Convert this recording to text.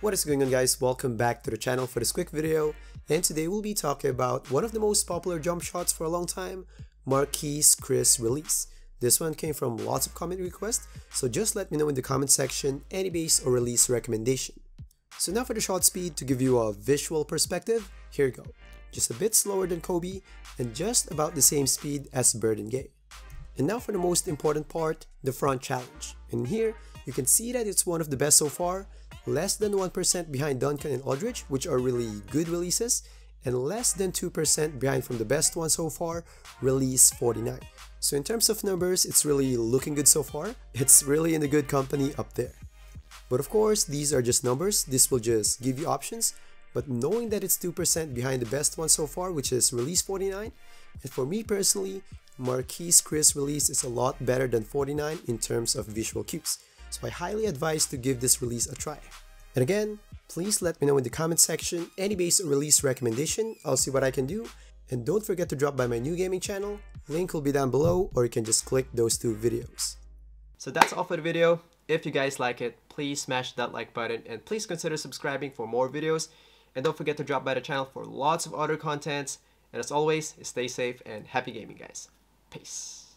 What is going on guys, welcome back to the channel for this quick video and today we'll be talking about one of the most popular jump shots for a long time, Marquese Chriss release. This one came from lots of comment requests, so just let me know in the comment section any base or release recommendation. So now for the shot speed to give you a visual perspective, here you go. Just a bit slower than Kobe and just about the same speed as Bird and Gay. And now for the most important part, the front challenge. And here, you can see that it's one of the best so far, less than 1% behind Duncan and Aldridge, which are really good releases, and less than 2% behind from the best one so far, release 49. So in terms of numbers, it's really looking good so far. It's really in a good company up there. But of course, these are just numbers. This will just give you options. But knowing that it's 2% behind the best one so far, which is release 49, and for me personally, Marquese Chriss release is a lot better than 49 in terms of visual cues so I highly advise to give this release a try. And again, please let me know in the comment section any base release recommendation, I'll see what I can do. And don't forget to drop by my new gaming channel, link will be down below or you can just click those two videos. So that's all for the video. If you guys like it, please smash that like button and please consider subscribing for more videos. And don't forget to drop by the channel for lots of other contents. And as always, stay safe and happy gaming guys. Peace.